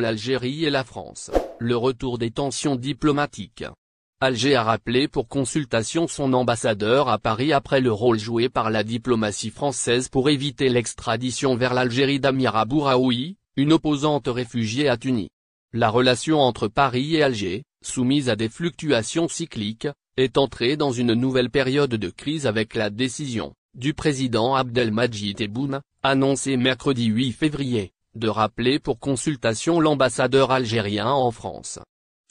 l'Algérie et la France. Le retour des tensions diplomatiques. Alger a rappelé pour consultation son ambassadeur à Paris après le rôle joué par la diplomatie française pour éviter l'extradition vers l'Algérie d'Amira Bouraoui, une opposante réfugiée à Tunis. La relation entre Paris et Alger, soumise à des fluctuations cycliques, est entrée dans une nouvelle période de crise avec la décision, du président Abdelmadjid Tebboune, annoncée mercredi 8 février, de rappeler pour consultation l'ambassadeur algérien en France.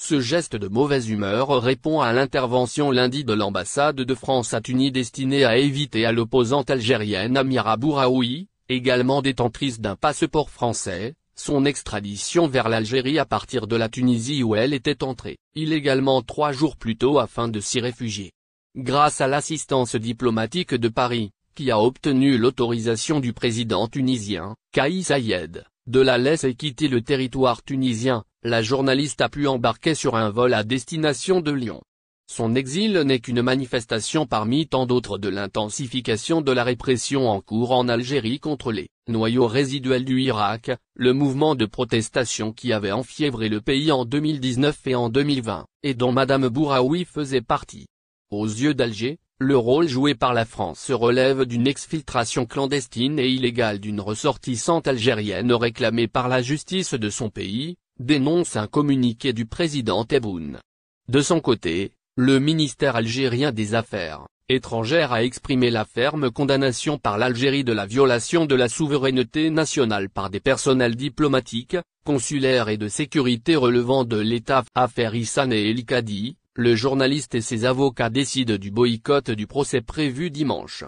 Ce geste de mauvaise humeur répond à l'intervention lundi de l'ambassade de France à Tunis destinée à éviter à l'opposante algérienne Amira Bouraoui, également détentrice d'un passeport français, son extradition vers l'Algérie à partir de la Tunisie où elle était entrée, illégalement trois jours plus tôt afin de s'y réfugier. Grâce à l'assistance diplomatique de Paris, qui a obtenu l'autorisation du président tunisien, Kaïs Sayed, de la laisser quitter le territoire tunisien, la journaliste a pu embarquer sur un vol à destination de Lyon. Son exil n'est qu'une manifestation parmi tant d'autres de l'intensification de la répression en cours en Algérie contre les noyaux résiduels du Irak, le mouvement de protestation qui avait enfiévré le pays en 2019 et en 2020, et dont Madame Bouraoui faisait partie. Aux yeux d'Alger, le rôle joué par la France se relève d'une exfiltration clandestine et illégale d'une ressortissante algérienne réclamée par la justice de son pays, dénonce un communiqué du président Tebboune. De son côté, le ministère algérien des Affaires étrangères a exprimé la ferme condamnation par l'Algérie de la violation de la souveraineté nationale par des personnels diplomatiques, consulaires et de sécurité relevant de l'État. Affaire Issan et El Kadi, le journaliste et ses avocats décident du boycott du procès prévu dimanche.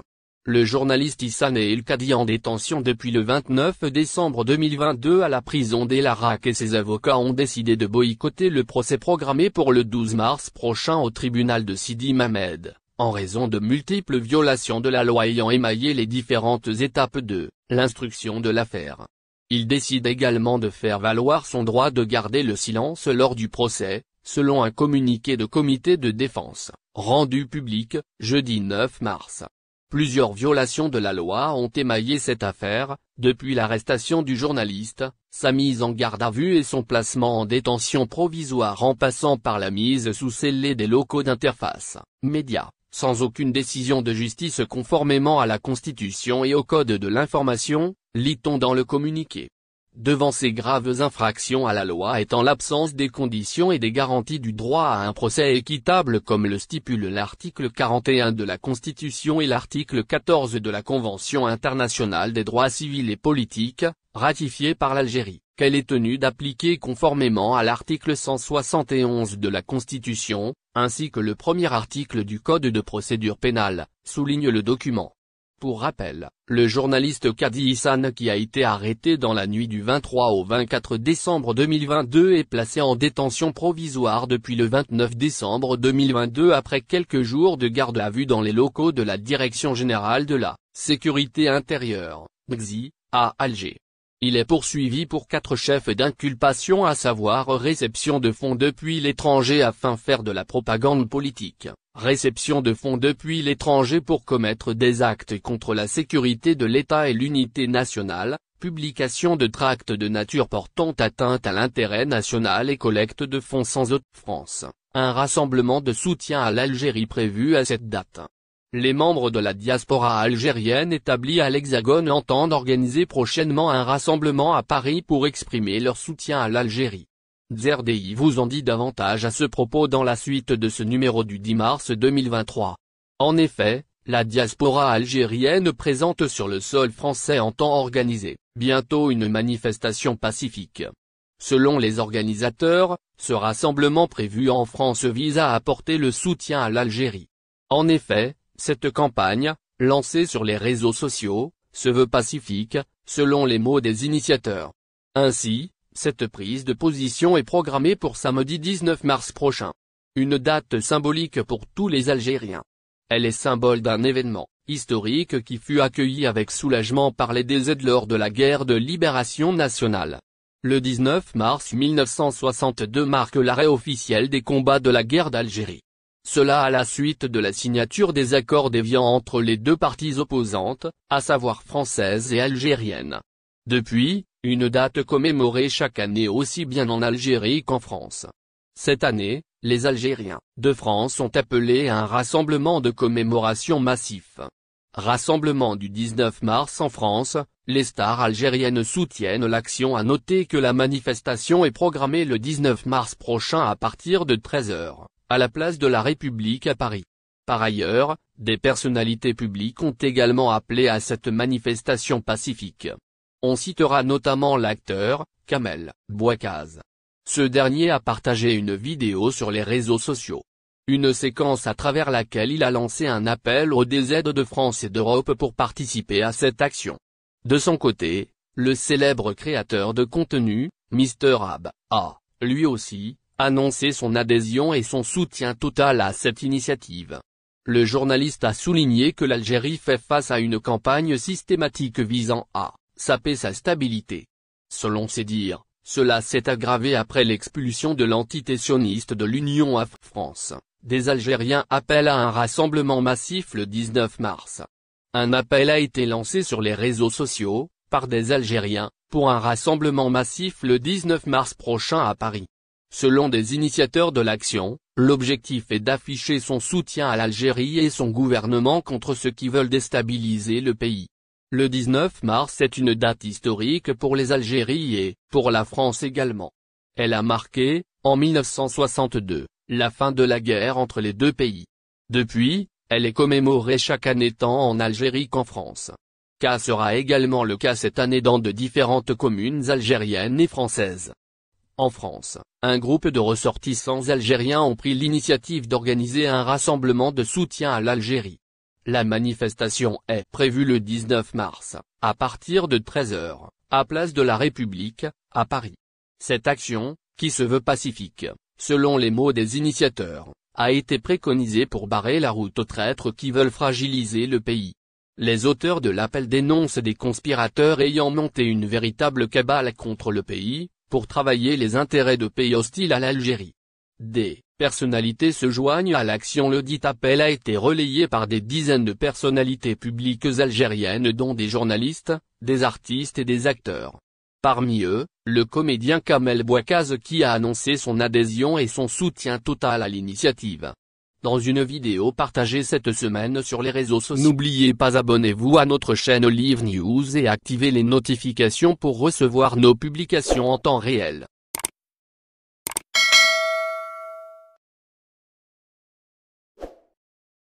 Le journaliste Issan El Kadi en détention depuis le 29 décembre 2022 à la prison d'El-Arak et ses avocats ont décidé de boycotter le procès programmé pour le 12 mars prochain au tribunal de Sidi Mamed, en raison de multiples violations de la loi ayant émaillé les différentes étapes de l'instruction de l'affaire. Il décide également de faire valoir son droit de garder le silence lors du procès, selon un communiqué de comité de défense, rendu public, jeudi 9 mars. Plusieurs violations de la loi ont émaillé cette affaire, depuis l'arrestation du journaliste, sa mise en garde à vue et son placement en détention provisoire en passant par la mise sous scellé des locaux d'interface, médias, sans aucune décision de justice conformément à la Constitution et au Code de l'information, lit-on dans le communiqué devant ces graves infractions à la loi étant l'absence des conditions et des garanties du droit à un procès équitable comme le stipule l'article 41 de la Constitution et l'article 14 de la Convention internationale des droits civils et politiques, ratifiée par l'Algérie, qu'elle est tenue d'appliquer conformément à l'article 171 de la Constitution, ainsi que le premier article du Code de procédure pénale, souligne le document. Pour rappel, le journaliste Kadi Issan qui a été arrêté dans la nuit du 23 au 24 décembre 2022 est placé en détention provisoire depuis le 29 décembre 2022 après quelques jours de garde à vue dans les locaux de la Direction Générale de la Sécurité Intérieure, à Alger. Il est poursuivi pour quatre chefs d'inculpation à savoir réception de fonds depuis l'étranger afin faire de la propagande politique, réception de fonds depuis l'étranger pour commettre des actes contre la sécurité de l'État et l'unité nationale, publication de tracts de nature portant atteinte à l'intérêt national et collecte de fonds sans autre France, un rassemblement de soutien à l'Algérie prévu à cette date. Les membres de la diaspora algérienne établie à l'Hexagone entendent organiser prochainement un rassemblement à Paris pour exprimer leur soutien à l'Algérie. Zerdi vous en dit davantage à ce propos dans la suite de ce numéro du 10 mars 2023. En effet, la diaspora algérienne présente sur le sol français entend organiser, bientôt une manifestation pacifique. Selon les organisateurs, ce rassemblement prévu en France vise à apporter le soutien à l'Algérie. En effet, cette campagne, lancée sur les réseaux sociaux, se veut pacifique, selon les mots des initiateurs. Ainsi, cette prise de position est programmée pour samedi 19 mars prochain. Une date symbolique pour tous les Algériens. Elle est symbole d'un événement historique qui fut accueilli avec soulagement par les DZ lors de la guerre de libération nationale. Le 19 mars 1962 marque l'arrêt officiel des combats de la guerre d'Algérie. Cela à la suite de la signature des accords déviants entre les deux parties opposantes, à savoir françaises et algériennes. Depuis, une date commémorée chaque année aussi bien en Algérie qu'en France. Cette année, les Algériens de France ont appelé à un rassemblement de commémoration massif. Rassemblement du 19 mars en France, les stars algériennes soutiennent l'action à noter que la manifestation est programmée le 19 mars prochain à partir de 13h, à la place de la République à Paris. Par ailleurs, des personnalités publiques ont également appelé à cette manifestation pacifique. On citera notamment l'acteur, Kamel Bouakaz. Ce dernier a partagé une vidéo sur les réseaux sociaux. Une séquence à travers laquelle il a lancé un appel aux DZ de France et d'Europe pour participer à cette action. De son côté, le célèbre créateur de contenu, Mr. Ab, a, lui aussi, annoncé son adhésion et son soutien total à cette initiative. Le journaliste a souligné que l'Algérie fait face à une campagne systématique visant à saper sa stabilité. Selon ses dires, cela s'est aggravé après l'expulsion de l'entité sioniste de l'Union af France. Des Algériens appellent à un rassemblement massif le 19 mars. Un appel a été lancé sur les réseaux sociaux, par des Algériens, pour un rassemblement massif le 19 mars prochain à Paris. Selon des initiateurs de l'action, l'objectif est d'afficher son soutien à l'Algérie et son gouvernement contre ceux qui veulent déstabiliser le pays. Le 19 mars est une date historique pour les Algéries et, pour la France également. Elle a marqué, en 1962, la fin de la guerre entre les deux pays. Depuis, elle est commémorée chaque année tant en Algérie qu'en France. Cas sera également le cas cette année dans de différentes communes algériennes et françaises. En France, un groupe de ressortissants algériens ont pris l'initiative d'organiser un rassemblement de soutien à l'Algérie. La manifestation est prévue le 19 mars, à partir de 13h, à Place de la République, à Paris. Cette action, qui se veut pacifique, selon les mots des initiateurs, a été préconisée pour barrer la route aux traîtres qui veulent fragiliser le pays. Les auteurs de l'appel dénoncent des conspirateurs ayant monté une véritable cabale contre le pays, pour travailler les intérêts de pays hostiles à l'Algérie. Personnalités se joignent à l'action. Le dit appel a été relayé par des dizaines de personnalités publiques algériennes dont des journalistes, des artistes et des acteurs. Parmi eux, le comédien Kamel Bouakaz qui a annoncé son adhésion et son soutien total à l'initiative. Dans une vidéo partagée cette semaine sur les réseaux sociaux. N'oubliez pas abonnez-vous à notre chaîne Olive News et activez les notifications pour recevoir nos publications en temps réel.